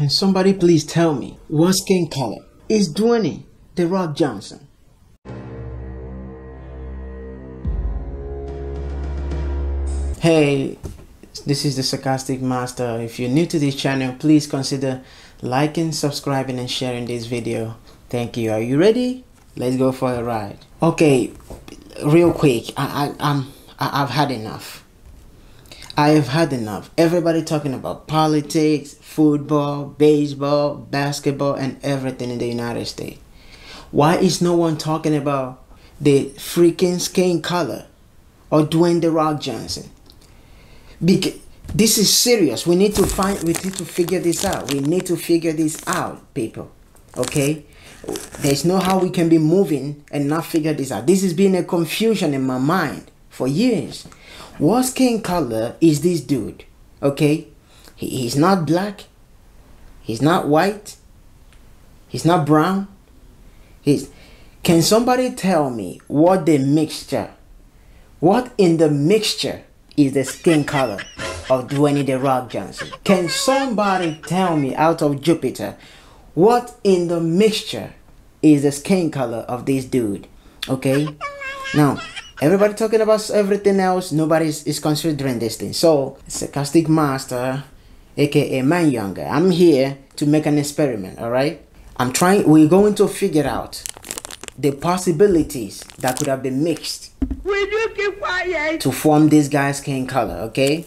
Can somebody please tell me what skin color is Dwayne The Rock Johnson? Hey, this is the Sarcastic Master. If you're new to this channel, please consider liking, subscribing, and sharing this video. Thank you. Are you ready? Let's go for a ride. Okay, real quick. I, I, I'm, I, I've had enough. I have had enough. Everybody talking about politics, football, baseball, basketball, and everything in the United States. Why is no one talking about the freaking skin color or Dwayne the Rock Johnson? Because this is serious. We need to find. We need to figure this out. We need to figure this out, people. Okay. There's no how we can be moving and not figure this out. This has been a confusion in my mind for years. What skin color is this dude? Okay, he, he's not black. He's not white. He's not brown. He's. Can somebody tell me what the mixture? What in the mixture is the skin color of Dwayne The Rock Johnson? Can somebody tell me out of Jupiter what in the mixture is the skin color of this dude? Okay, now everybody talking about everything else nobody is considering this thing so sarcastic master aka man younger i'm here to make an experiment all right i'm trying we're going to figure out the possibilities that could have been mixed Will you keep quiet? to form this guy's skin color okay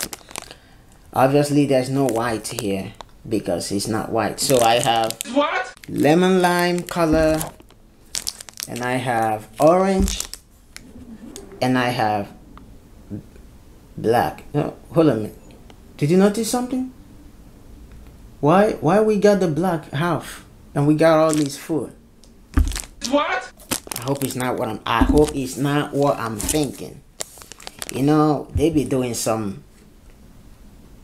obviously there's no white here because he's not white so i have What? lemon lime color and i have orange and I have black. No, hold on a minute. Did you notice something? Why why we got the black half and we got all this food? What? I hope it's not what I'm I hope it's not what I'm thinking. You know, they be doing some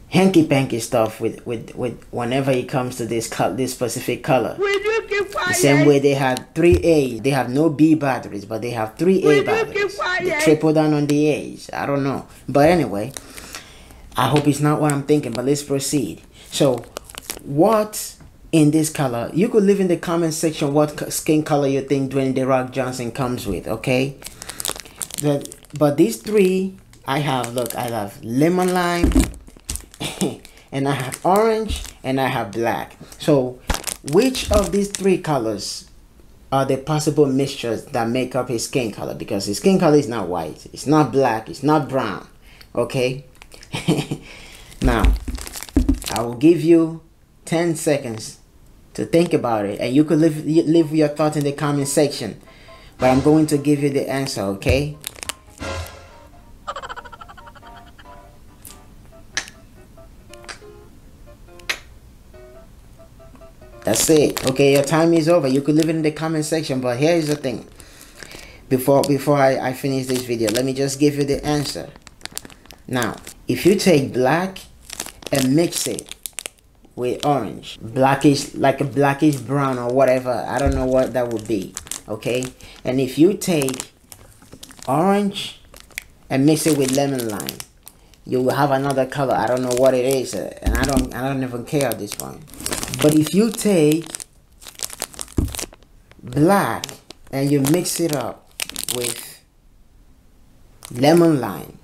hanky panky stuff with, with, with whenever it comes to this cut this specific color. Will you keep The same way they had three A's. They have no B batteries, but they have three A batteries. They triple down on the A's. I don't know. But anyway, I hope it's not what I'm thinking, but let's proceed. So, what in this color? You could leave in the comment section what skin color you think Dwayne The Rock Johnson comes with, okay? But, but these three, I have, look, I have lemon lime, and I have orange, and I have black. So, which of these three colors are the possible mixtures that make up his skin color? Because his skin color is not white, it's not black, it's not brown. Okay? now, I will give you 10 seconds to think about it, and you could leave, leave your thoughts in the comment section. But I'm going to give you the answer, okay? That's it. Okay, your time is over. You could leave it in the comment section, but here is the thing. Before before I, I finish this video, let me just give you the answer. Now, if you take black and mix it with orange, blackish like a blackish brown or whatever, I don't know what that would be. Okay? And if you take orange and mix it with lemon lime, you will have another color. I don't know what it is, and I don't I don't even care at this point. But if you take black and you mix it up with lemon lime,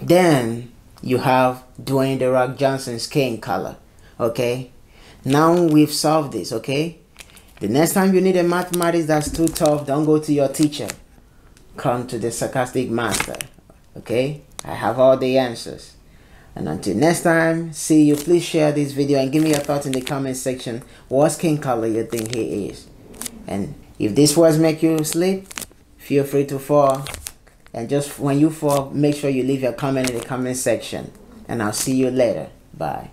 then you have Dwayne The Rock Johnson's skin color. Okay? Now we've solved this, okay? The next time you need a mathematics that's too tough, don't go to your teacher. Come to the sarcastic master. Okay? I have all the answers. And until next time, see you. Please share this video and give me your thoughts in the comment section. What skin color you think he is? And if this words make you sleep, feel free to fall. And just when you fall, make sure you leave your comment in the comment section. And I'll see you later. Bye.